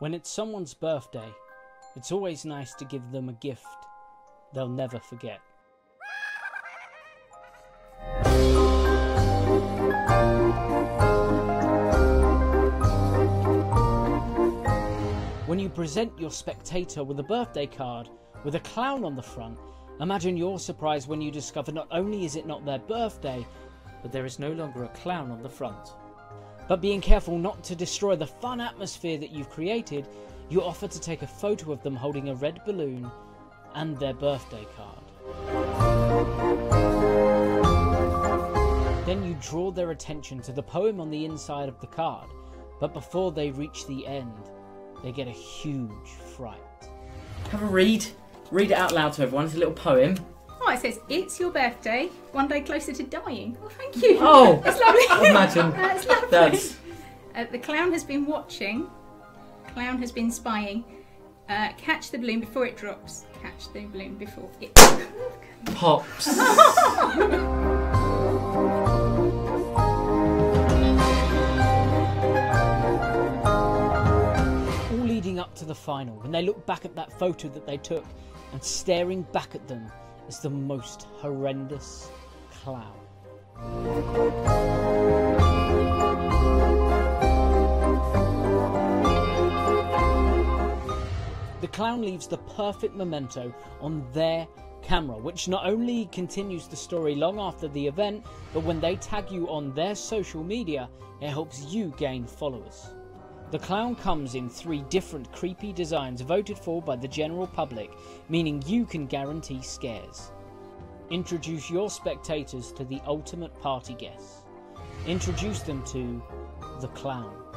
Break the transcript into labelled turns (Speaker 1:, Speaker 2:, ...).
Speaker 1: When it's someone's birthday, it's always nice to give them a gift they'll never forget. When you present your spectator with a birthday card with a clown on the front, imagine your surprise when you discover not only is it not their birthday, but there is no longer a clown on the front. But being careful not to destroy the fun atmosphere that you've created, you offer to take a photo of them holding a red balloon and their birthday card. Then you draw their attention to the poem on the inside of the card, but before they reach the end, they get a huge fright.
Speaker 2: Have a read. Read it out loud to everyone. It's a little poem.
Speaker 3: Oh, it says, It's your birthday, one day closer to dying. Oh, thank you.
Speaker 2: Oh,
Speaker 3: That's lovely.
Speaker 2: imagine.
Speaker 3: That's lovely.
Speaker 2: That's
Speaker 3: Uh, the clown has been watching. Clown has been spying. Uh, catch the balloon before it drops. Catch the balloon before it.
Speaker 2: pops.
Speaker 1: all leading up to the final, when they look back at that photo that they took and staring back at them is the most horrendous clown. The clown leaves the perfect memento on their camera, which not only continues the story long after the event, but when they tag you on their social media, it helps you gain followers. The clown comes in three different creepy designs voted for by the general public, meaning you can guarantee scares. Introduce your spectators to the ultimate party guests. Introduce them to the clown.